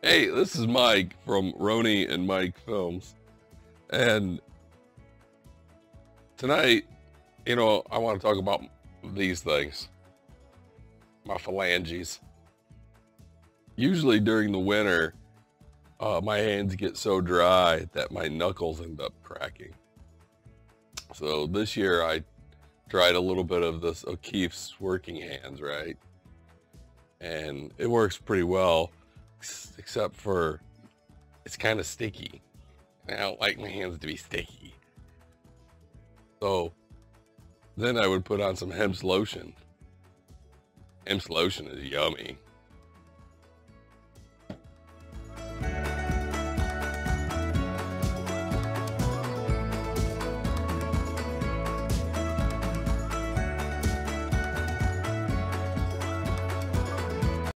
Hey, this is Mike from Roni and Mike Films. And tonight, you know, I want to talk about these things. My phalanges. Usually during the winter, uh, my hands get so dry that my knuckles end up cracking. So this year I tried a little bit of this O'Keeffe's working hands, right? And it works pretty well, except for it's kind of sticky. I don't like my hands to be sticky. So then I would put on some Hempz lotion. Hempz lotion is yummy.